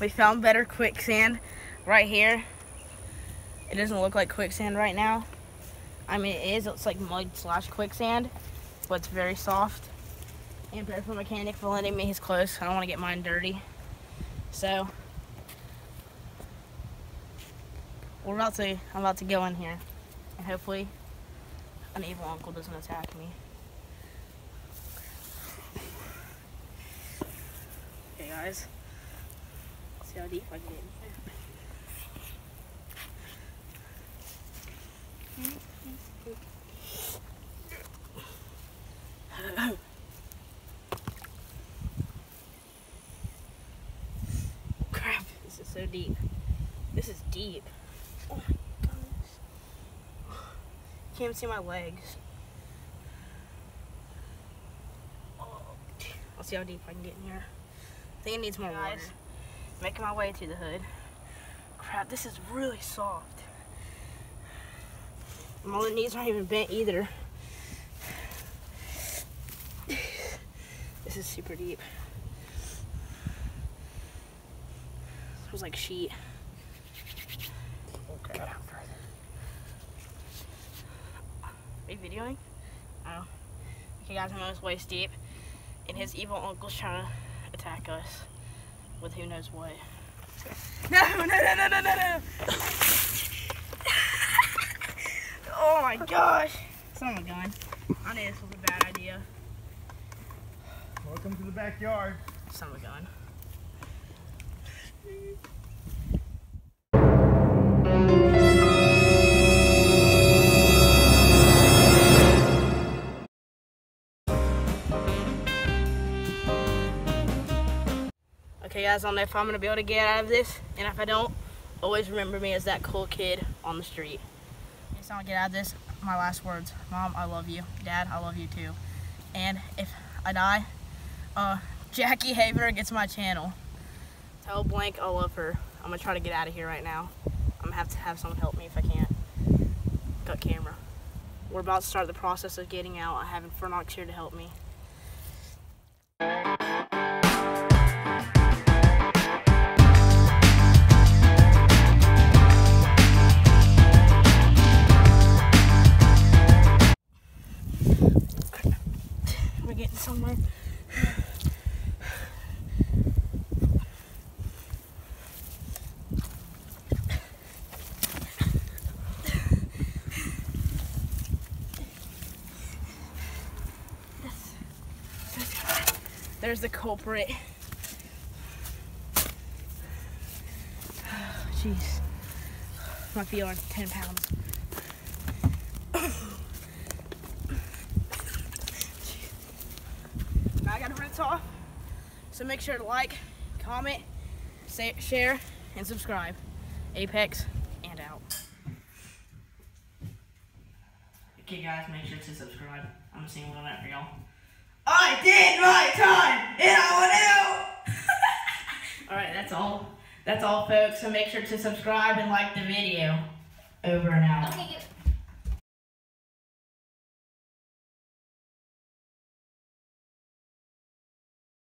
we found better quicksand right here. It doesn't look like quicksand right now. I mean, it is. It's like mud slash quicksand, but it's very soft. And Barefoot Mechanic for lending me his clothes. I don't want to get mine dirty. So, we're about to, I'm about to go in here. And hopefully, an evil uncle doesn't attack me. Okay, guys. See I can get in. Crap, this is so deep. This is deep. Oh my. Can't see my legs. I'll see how deep I can get in here. I think it needs more water. Making my way to the hood. Crap, this is really soft. My knees aren't even bent either. This is super deep. It was like sheet. Okay. Are you videoing? Oh. Okay guys, I'm almost waist deep. And his evil uncle's trying to attack us with who knows what. No, no, no, no, no, no, no! oh my gosh! Someone gun. I knew this was a bad idea. Welcome to the backyard. Someone gun. Okay guys, I don't know if I'm gonna be able to get out of this, and if I don't, always remember me as that cool kid on the street. If I don't get out of this, my last words, Mom, I love you. Dad, I love you too. And if I die, uh, Jackie Haver gets my channel. Tell Blank I love her. I'm gonna try to get out of here right now. I'm gonna have to have someone help me if I can't. Cut camera. We're about to start the process of getting out. I have Infernox here to help me. Getting somewhere. There's the culprit. Jeez. My feet are 10 pounds. Now I gotta rinse off. So make sure to like, comment, say, share, and subscribe. Apex and out. Okay guys, make sure to subscribe. I'm gonna sing a little bit for y'all. I did my time and I went out. all right, that's all. That's all, folks. So make sure to subscribe and like the video. Over and out. Okay, get-